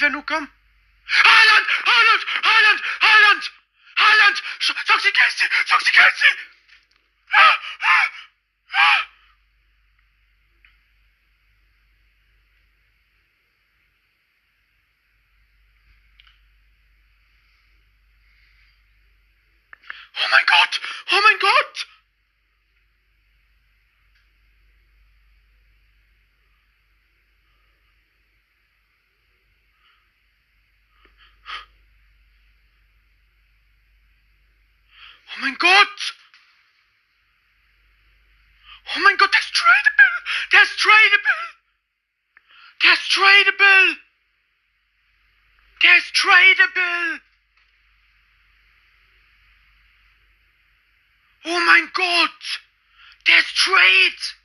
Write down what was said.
Nou komm. Haaland! Haaland! Haaland! Haaland! Haaland! Foxy Casey! Foxy Casey! Ah, ah, ah. Oh mein Gott! Oh mein Gott! Mein Gott! Oh mein Gott, der ist tradable! Der ist tradable! Der ist tradable! Der ist tradable! Oh mein Gott! Der ist trade!